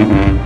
Mm-hmm.